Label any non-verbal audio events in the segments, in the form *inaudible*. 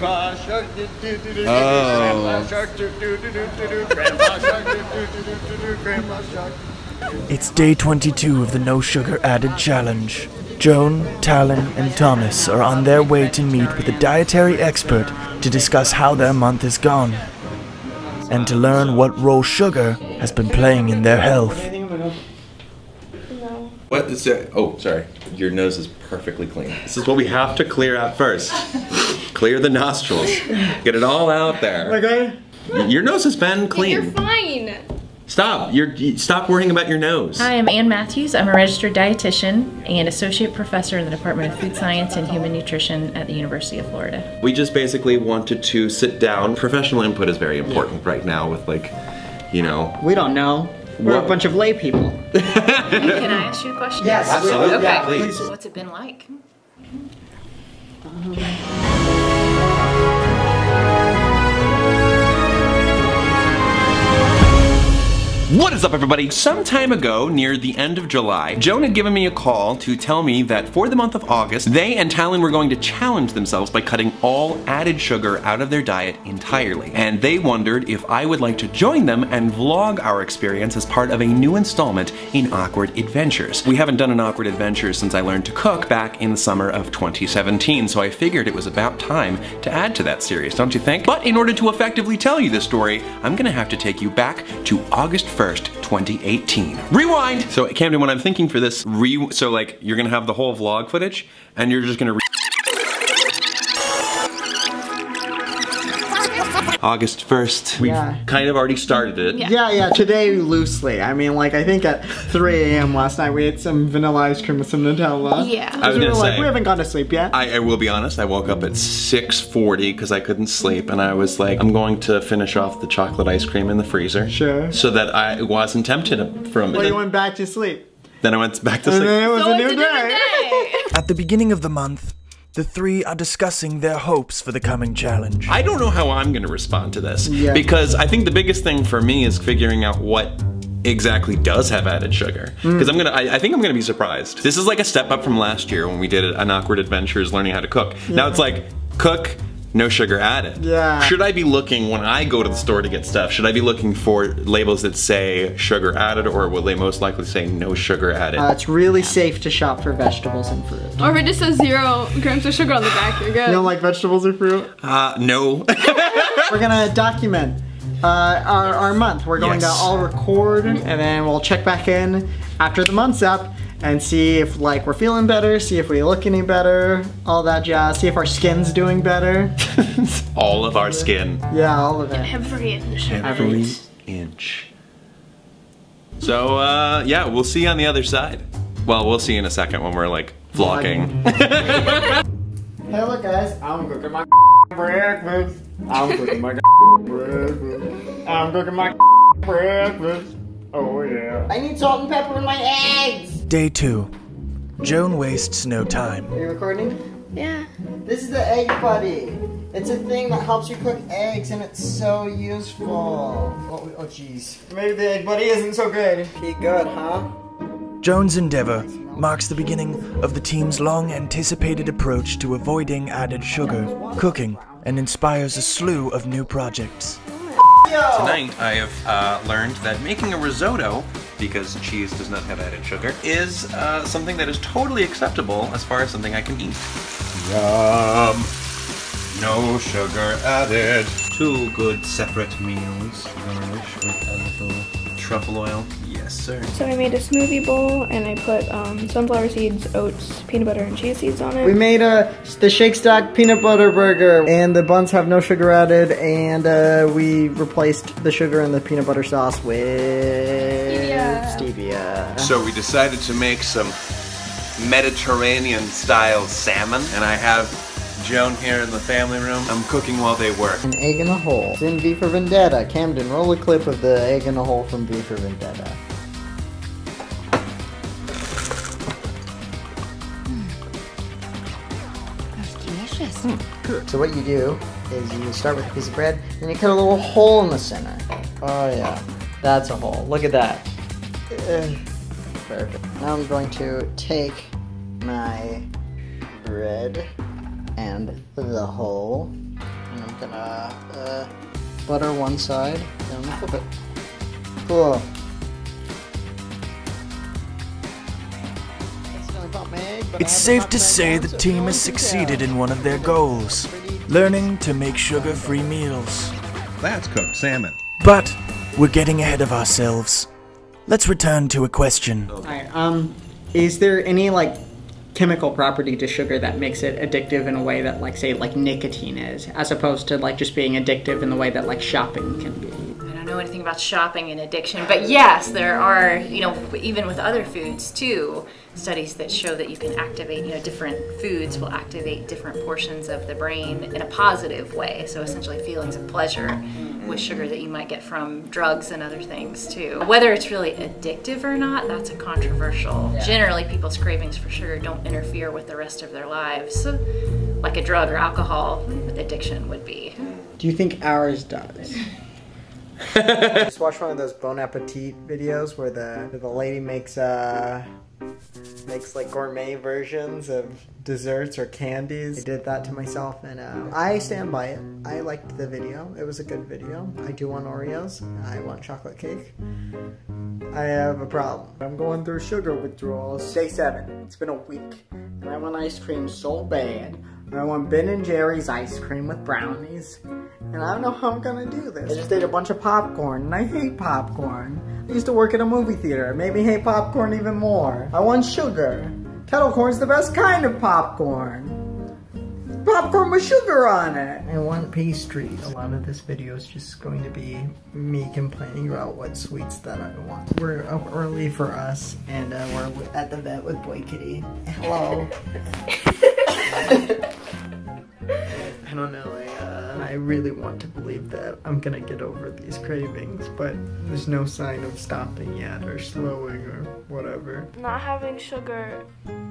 Grandpa Shark, do do do do. Grandpa Shark, do do do do do do. Grandpa Shark, do do do do do do. Grandpa Shark. It's day 22 of the No Sugar Added Challenge. Joan, Talyn, and Thomas are on their way to meet with a dietary expert to discuss how their month has gone and to learn what role sugar has been playing in their health. What is it? Oh, sorry. Your nose is perfectly clean. This is what we have to clear out first. Clear the nostrils. Get it all out there. Okay. Your nose has been clean. You're fine. Stop. You're you, stop worrying about your nose. Hi, I'm Anne Mathews. I'm a registered dietitian and associate professor in the Department of Food Science and Human Nutrition at the University of Florida. We just basically wanted to sit down. Professional input is very important right now with like, you know. We don't know. We're What? a bunch of lay people. *laughs* Can I ask you a question? Yes. Absolutely. Okay. Please. What's it been like? Uh-huh. What is up, everybody? Some time ago, near the end of July, Joan had given me a call to tell me that for the month of August, they and Talyn were going to challenge themselves by cutting all added sugar out of their diet entirely. And they wondered if I would like to join them and vlog our experience as part of a new installment in Awkward Adventures. We haven't done an Awkward Adventure since I learned to cook back in the summer of 2017, so I figured it was about time to add to that series, don't you think? But in order to effectively tell you this story, I'm gonna have to take you back to August 1st, 2018. Rewind! So Camden, what I'm thinking for this, re so like you're gonna have the whole vlog footage and you're just gonna August 1st. We've Yeah. kind of already started it. Yeah. Yeah, yeah, today loosely. I mean, like, I think at 3 a.m. last night we ate some vanilla ice cream with some Nutella. Yeah. I was we gonna were like, say- we haven't gone to sleep yet. I, I will be honest, I woke up at 6.40 because I couldn't sleep and I was like, I'm going to finish off the chocolate ice cream in the freezer. Sure. So that I wasn't tempted from a minute. well, you went back to sleep. then I went back to And sleep. then it was So a new a different day. day. At the beginning of the month, the three are discussing their hopes for the coming challenge. I don't know how I'm going to respond to this Yeah. because I think the biggest thing for me is figuring out what exactly does have added sugar. Mm. Because I'm gonna I, I think I'm gonna be surprised. This is like a step up from last year when we did an awkward adventures learning how to cook. Now it's like cook no sugar added Yeah. should I be looking when I go to the store to get stuff should I be looking for labels that say sugar added or will they most likely say no sugar added Uh, it's really safe to shop for vegetables and fruit. Or if it just says zero grams of sugar on the back, you're good. You don't like vegetables or fruit? uh no *laughs* We're gonna document uh, our, our month. We're going Yes. to all record and then we'll check back in after the month's up and see if like we're feeling better, see if we look any better, all that jazz, see if our skin's doing better. *laughs* all of our skin Yeah, all of it. Every inch. every inch. So uh, yeah, we'll see you on the other side. Well, we'll see you in a second when we're like vlogging. *laughs* Hey, look, guys, I'm cooking my breakfast. I'm cooking my breakfast. I'm cooking my breakfast. Oh yeah. I need salt and pepper in my eggs. Day 2. Joan wastes no time. Are you recording? Yeah. This is the egg buddy. It's a thing that helps you cook eggs, and it's so useful. Oh, oh, jeez. Maybe the egg buddy isn't so good. Be good, huh? Joan's endeavor marks the beginning of the team's long anticipated approach to avoiding added sugar, cooking, and inspires a slew of new projects. Tonight, I have uh, learned that making a risotto, because cheese does not have added sugar, is uh, something that is totally acceptable as far as something I can eat. Yum! No sugar added. Two good separate meals garnished with a little truffle oil. Yes, sir. So I made a smoothie bowl and I put um, sunflower seeds, oats, peanut butter, and chia seeds on it. We made a the Shake Stack peanut butter burger, and the buns have no sugar added, and uh, we replaced the sugar in the peanut butter sauce with Stevia. stevia. So we decided to make some Mediterranean style salmon, and I have Joan here in the family room. I'm cooking while they work. An egg in a hole. It's in V for Vendetta. Camden, roll a clip of the egg in a hole from V for Vendetta. That's delicious. Hmm, so what you do is you start with a piece of bread, then you cut a little hole in the center. Oh yeah, that's a hole. Look at that. Ugh. Perfect. Now I'm going to take my bread and the hole And I'm gonna uh, butter one side, and flip it. Cool. It's safe to say the team has succeeded in one of their goals learning to make sugar free meals. That's cooked salmon. But we're getting ahead of ourselves. Let's return to a question. Alright, um, is there any, like, chemical property to sugar that makes it addictive in a way that, like, say, like nicotine is, as opposed to, like, just being addictive in the way that, like, shopping can be? I don't know anything about shopping and addiction, but yes, there are, you know, even with other foods too, studies that show that you can activate, you know, different foods will activate different portions of the brain in a positive way. So essentially feelings of pleasure with sugar that you might get from drugs and other things too. Whether it's really addictive or not, that's a controversial. Generally, people's cravings for sugar don't interfere with the rest of their lives, like a drug or alcohol addiction would be. Do you think ours does? *laughs* Just watched one of those Bon Appetit videos where the the lady makes uh makes like gourmet versions of desserts or candies. I did that to myself and uh, I stand by it. I liked the video. It was a good video. I do want Oreos. I want chocolate cake. I have a problem. I'm going through sugar withdrawals. Day seven. It's been a week. And I want ice cream so bad. I want Ben and Jerry's ice cream with brownies. And I don't know how I'm gonna do this. I just ate a bunch of popcorn and I hate popcorn. I used to work at a movie theater. It made me hate popcorn even more. I want sugar. Kettle corn's the best kind of popcorn. Popcorn with sugar on it. I want pastries. A lot of this video is just going to be me complaining about what sweets that I want. We're up early for us, and uh, we're at the vet with Boy Kitty. Hello. *laughs* really want to believe that I'm gonna get over these cravings, but there's no sign of stopping yet or slowing or whatever. Not having sugar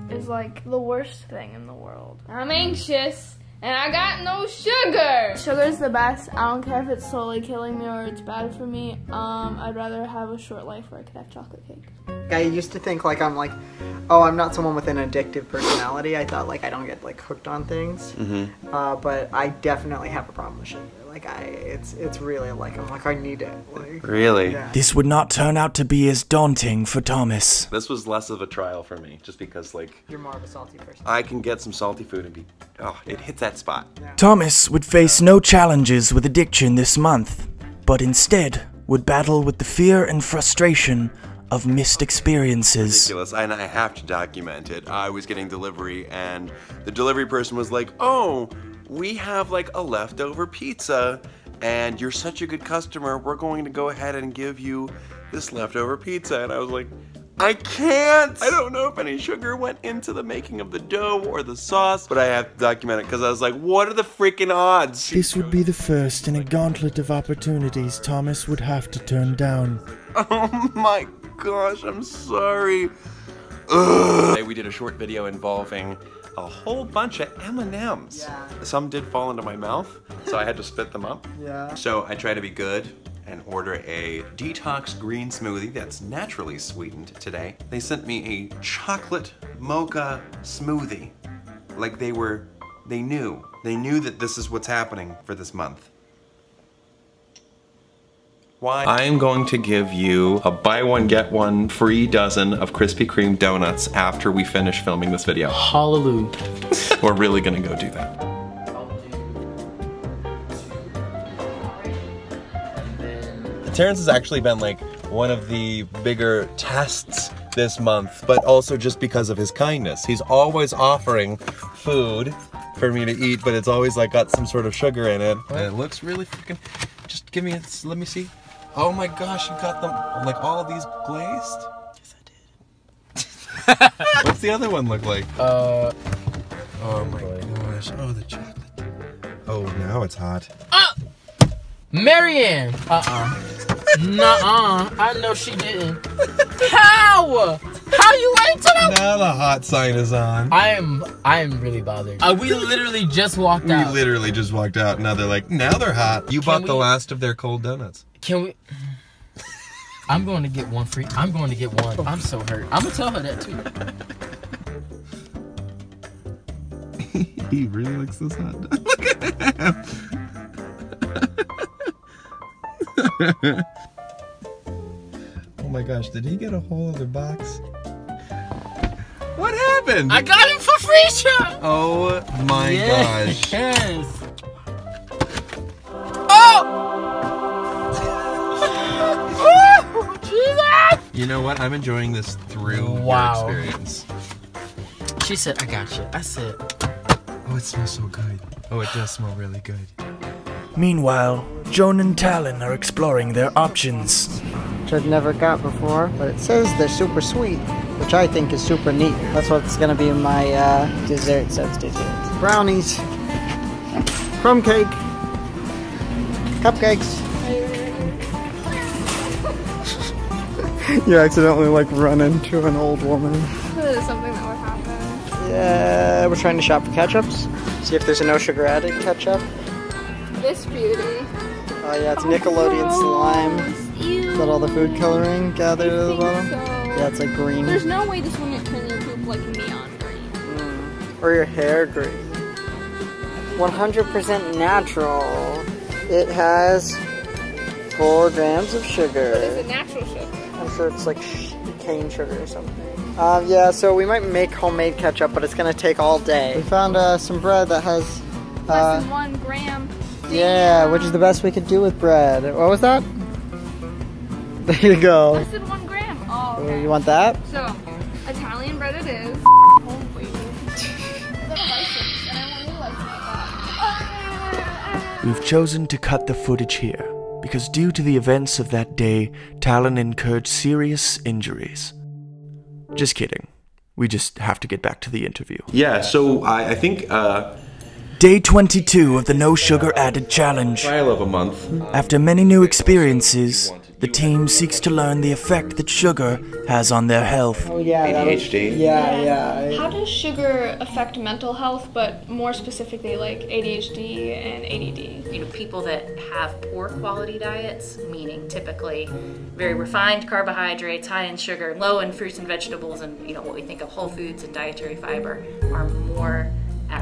is like the worst thing in the world. I'm anxious and I got no sugar. Sugar's the best. I don't care if it's slowly killing me or it's bad for me. Um, I'd rather have a short life where I could have chocolate cake. I used to think like I'm like, oh, I'm not someone with an addictive personality. I thought like I don't get like hooked on things, Mm-hmm. uh, but I definitely have a problem with sugar. Like I, it's it's really like I'm like I need it. Like Really? Yeah. This would not turn out to be as daunting for Thomas. This was less of a trial for me, just because like you're more of a salty person. I can get some salty food and be, oh, it hits that spot. Thomas would face no challenges with addiction this month, but instead would battle with the fear and frustration of missed experiences. ridiculous, and I have to document it. I was getting delivery, and the delivery person was like, "Oh, we have like a leftover pizza, and you're such a good customer. We're going to go ahead and give you this leftover pizza." And I was like, "I can't. I don't know if any sugar went into the making of the dough or the sauce, but I have to document it because I was like, what are the freaking odds?" This would be the first in a gauntlet of opportunities Thomas would have to turn down. *laughs* Oh my gosh, I'm sorry. Ugh. Today we did a short video involving a whole bunch of M&Ms. Yeah. Some did fall into my mouth, so I had to spit them up. *laughs* Yeah. So I try to be good and order a detox green smoothie that's naturally sweetened today. They sent me a chocolate mocha smoothie. Like they were, they knew. They knew that this is what's happening for this month. Why? I'm going to give you a buy one get one free dozen of Krispy Kreme donuts after we finish filming this video. Hallelujah. We're really gonna go do that. Terrence has actually been like one of the bigger tests this month, but also just because of his kindness. He's always offering food for me to eat, but it's always like got some sort of sugar in it. And it looks really freaking, just give me, a, let me see. Oh my gosh, you got them, like all of these glazed? Yes, I did. *laughs* What's the other one look like? Uh, Oh my gosh. Oh, the chocolate. Oh, now it's hot. Marianne. Uh-uh. *laughs* Nuh-uh. I know she didn't. How? How you wait till I... Now the hot sign is on. I am, I am really bothered. Uh, we literally just walked We out. We literally just walked out. Now they're like, now they're hot. You bought the last of their cold donuts. Can we... I'm going to get one free. I'm going to get one. I'm so hurt. I'm gonna tell her that too. *laughs* he really likes this hot dog. Look at him. *laughs* oh my gosh, did he get a whole other box? What happened? I got him for free, Sean. Oh my gosh. Yes. Oh! Jesus! Oh! *laughs* You know what? I'm enjoying this through Wow. your experience. She said, I got you. I said, Oh, it smells so good. Oh, it does smell really good. Meanwhile, Joan and Talyn are exploring their options. Which I've never got before, but it says they're super sweet, which I think is super neat. That's what's gonna be my uh, dessert, substitute. Brownies, crumb cake, cupcakes. *laughs* you accidentally like run into an old woman. This is something that would happen. Yeah, we're trying to shop for ketchups. See if there's a no sugar added ketchup. This beauty. Oh yeah, it's Nickelodeon slime. Is that all the food coloring gathered at the bottom? Yeah, it's like green. There's no way this wouldn't turn your poop like neon green. or your hair green. 100% natural. It has 4 grams of sugar. It's sugar. a natural sugar. I'm sure it's like cane sugar or something. Um, yeah, so we might make homemade ketchup, but it's gonna take all day. We found uh, some bread that has. Less Uh, than one gram. yeah, which is the best we could do with bread. What was that? There you go. Less than one gram. Oh, Oh, okay. You want that? So, Italian bread it is. Oh, wait. Little license, and I want a license like that. We've chosen to cut the footage here because, due to the events of that day, Talyn incurred serious injuries. Just kidding. We just have to get back to the interview. Yeah, so I, I think uh, Day 22 of the No Sugar Added Challenge. trial of a month. After many new experiences, the team seeks to learn the effect that sugar has on their health. Oh yeah. that was- ADHD. Yeah, yeah. How does sugar affect mental health, but more specifically like ADHD and ADD? you know, people that have poor quality diets, meaning typically very refined carbohydrates, high in sugar, low in fruits and vegetables, and you know what we think of whole foods and dietary fiber, are more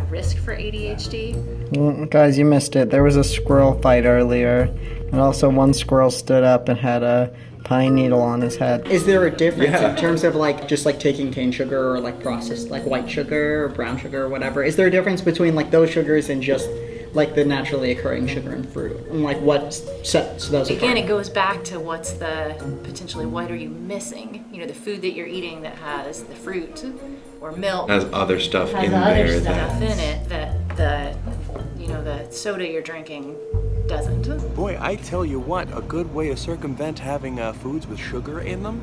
at risk for ADHD. Mm, Guys, you missed it. There was a squirrel fight earlier, and also one squirrel stood up and had a pine needle on his head. Is there a difference Yeah. in terms of like just like taking cane sugar or like processed like white sugar or brown sugar or whatever? Is there a difference between like those sugars and just like the naturally occurring sugar in fruit? And like what sets those apart? Again, it goes back to what's the potentially what are you missing? You know, the food that you're eating that has the fruit or milk Has other stuff has in other there stuff in it that the you know the soda you're drinking doesn't. Boy, I tell you what, a good way to circumvent having uh, foods with sugar in them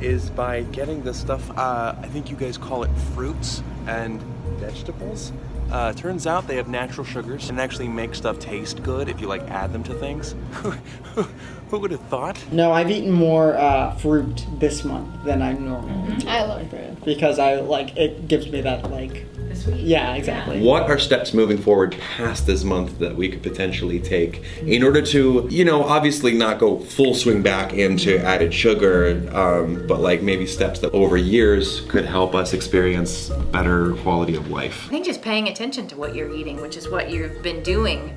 is by getting the stuff, uh, I think you guys call it fruits and vegetables. Uh, turns out they have natural sugars and actually make stuff taste good if you like add them to things. *laughs* Who would have thought? No, I've eaten more uh, fruit this month than I normally do I love fruit. because I like it gives me that like yeah exactly. What are steps moving forward past this month that we could potentially take in order to, you know, obviously not go full swing back into added sugar, um, but like maybe steps that over years could help us experience better quality of life? I think just paying attention to what you're eating, which is what you've been doing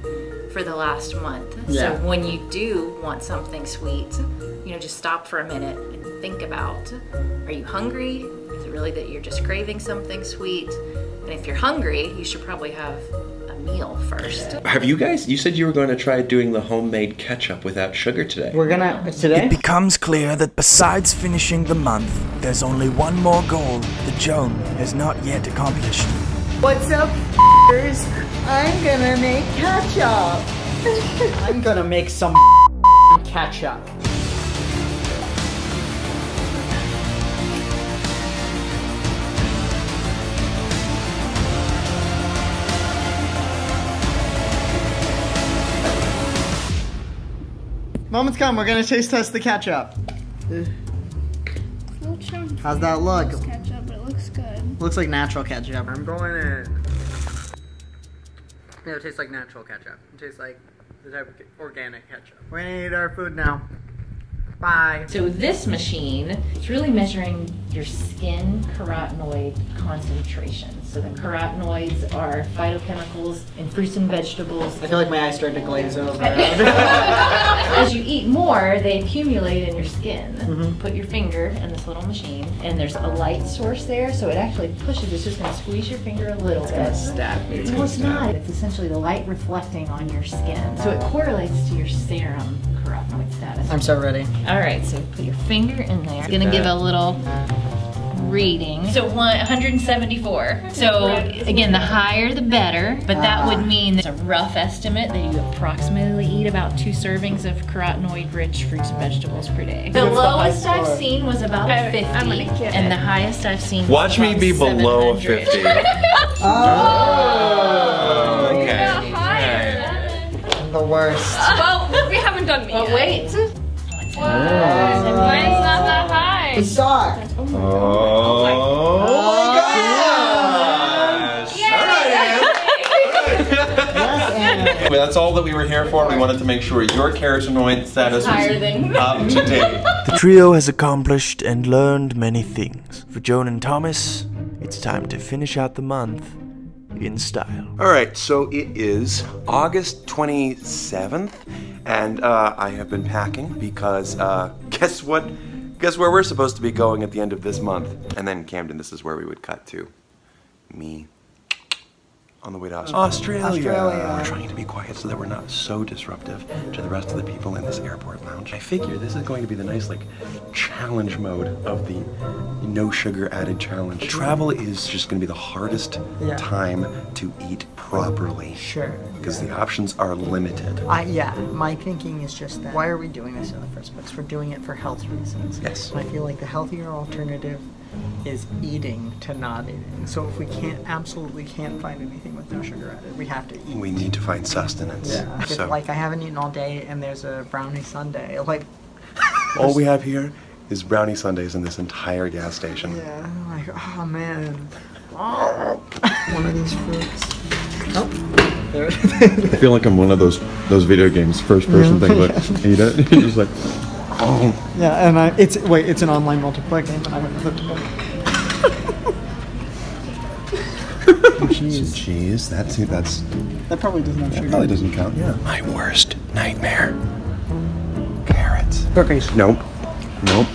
for the last month. Yeah. So when you do want something sweet, you know, just stop for a minute and think about are you hungry? Is it really that you're just craving something sweet? And if you're hungry, you should probably have a meal first. Have you guys, you said you were going to try doing the homemade ketchup without sugar today. We're gonna today. It becomes clear that besides finishing the month, there's only one more goal that Joan has not yet accomplished. What's up, f***ers? I'm gonna make ketchup. *laughs* I'm gonna make some ketchup. Moment's come, we're gonna taste test the ketchup. Little. How's that look? Ketchup, it looks good. Looks like natural ketchup. I'm going in. Yeah, it tastes like natural ketchup. It tastes like the type of organic ketchup. We're gonna eat our food now. Bye. So this machine, it's really measuring your skin carotenoid concentration. So the carotenoids are phytochemicals in fruits and vegetables. I feel like my eyes started to glaze over. *laughs* As you eat more, they accumulate in your skin. Mm-hmm. Put your finger in this little machine, and there's a light source there, so it actually pushes. It's just going to squeeze your finger a little bit. stab me. No, it's not. It's essentially the light reflecting on your skin, so it correlates to your serum carotenoid status. I'm so ready. All right, so put your finger in there. It's gonna give a little reading. So one, 174. So again, the higher the better, but that uh-huh. would mean it's a rough estimate that you approximately eat about two servings of carotenoid-rich fruits and vegetables per day. The What's the lowest I've score? seen was about I- 50, I'm gonna get and it. the highest I've seen. was Watch me be below 700. 50. *laughs* *laughs* Oh, okay. I'm the worst. Well, we haven't done me But yet. wait. Mine's not that high. It sucked. Oh, my gosh. Yes, Anna. Well, that's all that we were here for. We wanted to make sure your carotenoid status was up to date. The trio has accomplished and learned many things. For Joan and Thomas, it's time to finish out the month in style. All right, so it is August 27th, and uh, I have been packing because uh, *laughs* guess what? Guess where we're supposed to be going at the end of this month? And then Camden, this is where we would cut to. Me on the way to Aus- Australia. Australia. We're trying to be quiet so that we're not so disruptive to the rest of the people in this airport lounge. I figure this is going to be the nice, like, challenge mode of the no sugar added challenge. Travel is just going to be the hardest Yeah. time to eat properly Sure. because the options are limited. I, yeah, my thinking is just that. Why are we doing this in the first place? We're doing it for health reasons. Yes. And I feel like the healthier alternative is eating to not eating. So if we can't, absolutely can't find anything with no sugar added, we have to eat. We need to find sustenance. Yeah. If, So like I haven't eaten all day and there's a brownie sundae, *laughs* like all we have here is brownie sundaes in this entire gas station. yeah, I'm like oh man. *laughs* One of these fruits. Oh, there. *laughs* I feel like I'm one of those those video games, first person thing, like eat it. You're just like, oh. *laughs* yeah, and I, it's wait, it's an online multiplayer game, and I went with it. *laughs* Cheese. Cheese. That's that's That probably doesn't have that sugar. probably doesn't count. Yeah. My worst nightmare. Carrots. Cookies. Nope. Nope.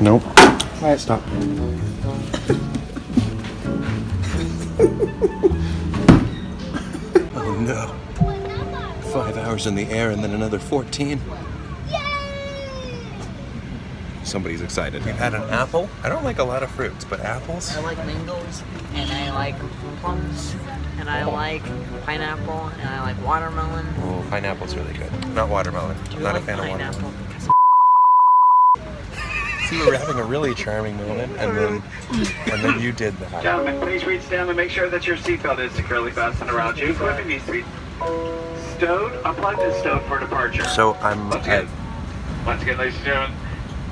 Nope. Right. Stop. *laughs* Oh no. Five hours in the air and then another 14. Somebody's excited. We've had an apple. I don't like a lot of fruits, but apples. I like mangoes, and I like plums, and I like pineapple, and I like watermelon. Oh, pineapple's really good. Not watermelon. Do I'm not like a fan pineapple? of watermelon. *laughs* See, we were having a really charming moment, and then and then you did that. Gentlemen, please reach down and make sure that your seatbelt is securely fastened around you. Equipment needs to be stowed, unplugged, and stowed for departure. So I'm. Once I, again, once again, ladies and gentlemen,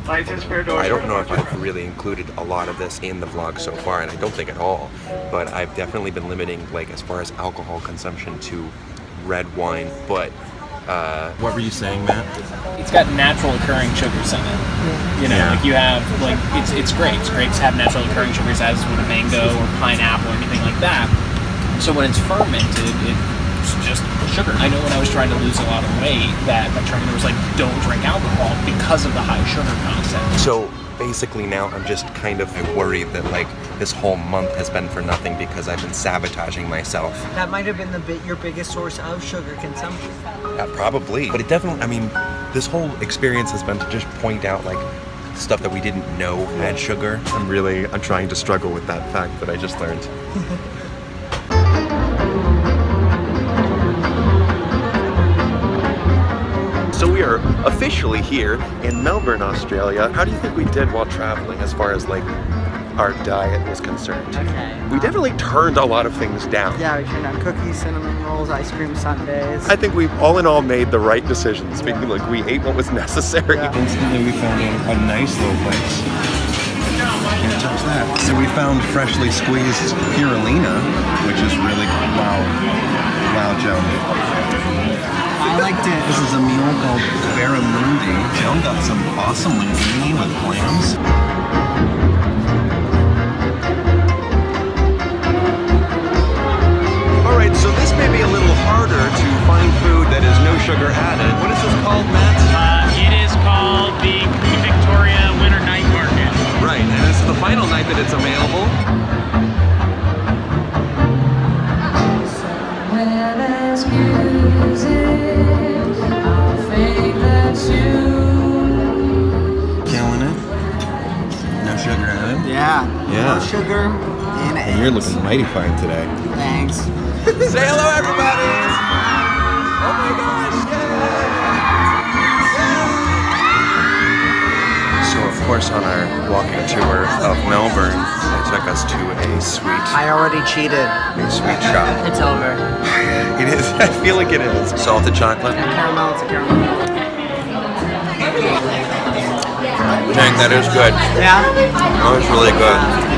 I don't know if. I've really included a lot of this in the vlog so far, and I don't think at all. But I've definitely been limiting, like, as far as alcohol consumption to red wine. But uh, what were you saying, Matt? It's got natural occurring sugars in it. You know, Yeah. like you have like it's it's grapes. Grapes have natural occurring sugars as would a mango or pineapple or anything like that. So when it's fermented, it's just sugar. I know when I was trying to lose a lot of weight, that my trainer was like, "Don't drink alcohol because of the high sugar content." So basically, now I'm just kind of worried that like this whole month has been for nothing because I've been sabotaging myself. That might have been the bit, your biggest source of sugar consumption. Yeah, probably. But it definitely, I mean, this whole experience has been to just point out like stuff that we didn't know had sugar. I'm really, I'm trying to struggle with that fact that I just learned. *laughs* So we are officially here in Melbourne, Australia. How do you think we did while traveling as far as like our diet was concerned? Okay. We um, definitely turned a lot of things down. Yeah, we turned down cookies, cinnamon rolls, ice cream sundaes. I think we all in all made the right decisions. We, like we ate what was *laughs* necessary. Instantly, we found a, a nice little place. Can't touch that. So we found freshly squeezed Purina, which is really wow, wow, Joe. I liked it. This is a meal called Barramundi. Joan got some awesome linguine with clams. All right, so this may be a little harder to find food that is no sugar added. What is this called, Matt? Uh, it is you're looking mighty fine today. Thanks. *laughs* Say hello, everybody! Oh my gosh! So, of course, on our walking tour of Melbourne, they took us to a sweet, I already cheated. a sweet shop. It's over. *laughs* It is. I feel like it is. Salted chocolate. Caramel, it's a caramel. Dang, that is good. Yeah? That was really good.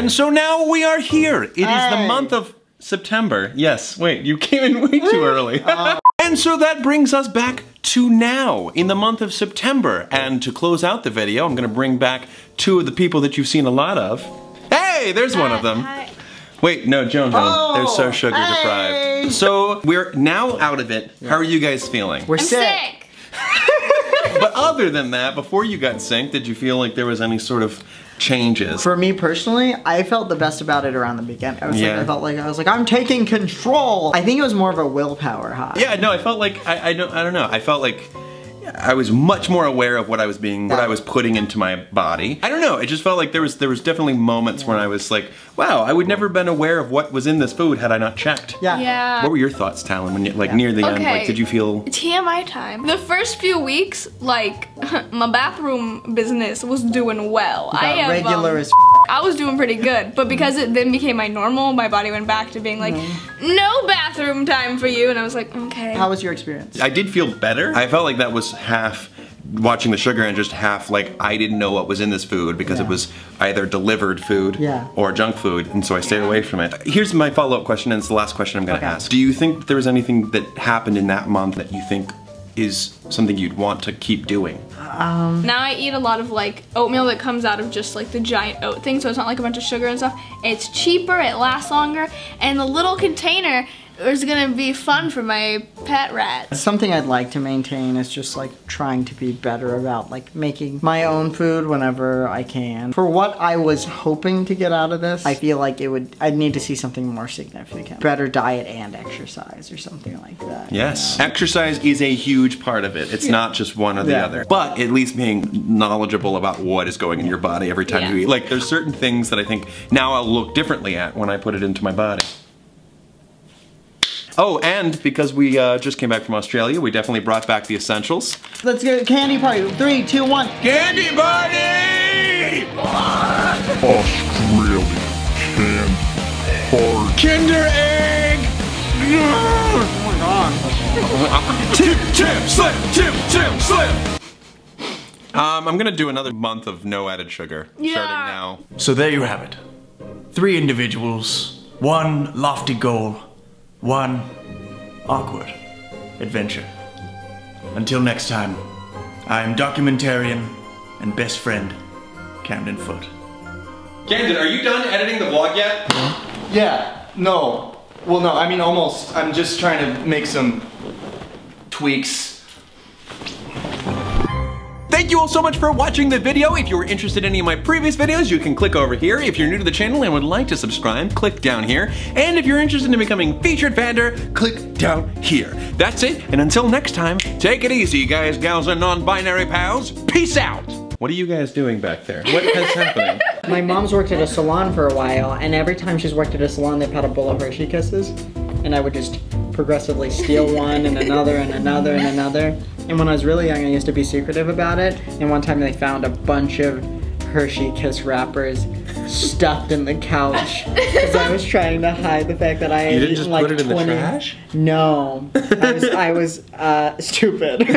And so now we are here. It is the month of September. Yes, wait, you came in way too *laughs* early. Uh-huh. and so that brings us back to now, in the month of September. And to close out the video, I'm gonna bring back two of the people that you've seen a lot of. Hey, there's one of them. Wait, no, Joan, Joan, oh, they're so sugar deprived. So we're now out of it. How are you guys feeling? We're I'm sick. sick. *laughs* but other than that, before you got synced, did you feel like there was any sort of changes? For me personally, I felt the best about it around the beginning. I was Yeah. like, I felt like I was like, I'm taking control. I think it was more of a willpower high. Yeah, no, I felt like I, I don't I don't know. I felt like I was much more aware of what I was being what I was putting into my body. I don't know. It just felt like there was there was definitely moments when I was like, wow, I would never been aware of what was in this food had I not checked. Yeah. Yeah. What were your thoughts, Talyn, when you like near the end? Like did you feel TMI time. The first few weeks, like *laughs* my bathroom business was doing well. I Got have, regular um, as I was doing pretty good, but because it then became my normal, my body went back to being like, no bathroom time for you, and I was like, okay. How was your experience? I did feel better. I felt like that was half watching the sugar and just half like I didn't know what was in this food because it was either delivered food Yeah. or junk food and so I stayed away from it. Here's my follow-up question and it's the last question I'm gonna Okay. ask. Do you think there was anything that happened in that month that you think is something you'd want to keep doing? Um, now I eat a lot of like oatmeal that comes out of just like the giant oat thing, so it's not like a bunch of sugar and stuff. It's cheaper, it lasts longer, and the little container is gonna be fun for my pet rats. Something I'd like to maintain is just like trying to be better about like making my own food whenever I can. For what I was hoping to get out of this, I feel like it would I'd need to see something more significant. Better diet and exercise or something like that. Yes. Exercise is a huge part of it. It's not just one or the Yeah. other. But at least being knowledgeable about what is going in your body every time Yeah. you eat. Like there's certain things that I think now I'll look differently at when I put it into my body. Oh, and because we uh, just came back from Australia, we definitely brought back the essentials. Let's get a candy party. Three, two, one. Candy party! Australian can hard. Kinder egg! Oh my god. Tip, tip, slip, tip, tip, slip! Um, I'm gonna do another month of no added sugar, starting now. So there you have it. Three individuals, one lofty goal, one awkward adventure. Until next time, I am documentarian and best friend, Camden Foote. Camden, are you done editing the vlog yet? Yeah, no. Well, no, I mean almost. I'm just trying to make some tweaks. Thank you all so much for watching the video. If you were interested in any of my previous videos, you can click over here. If you're new to the channel and would like to subscribe, click down here. And if you're interested in becoming featured Fander, click down here. That's it, and until next time, take it easy, guys, gals, and non-binary pals. Peace out! What are you guys doing back there? What is *laughs* happening? My mom's worked at a salon for a while, and every time she's worked at a salon, they've had a bowl of Hershey Kisses, and I would just progressively steal *laughs* one and another and another and another. And when I was really young, I used to be secretive about it. And one time they found a bunch of Hershey Kiss wrappers stuffed in the couch *laughs* because I was trying to hide the fact that I had You didn't eaten just like put it in the 20 trash? No, I was I was uh, stupid. *laughs*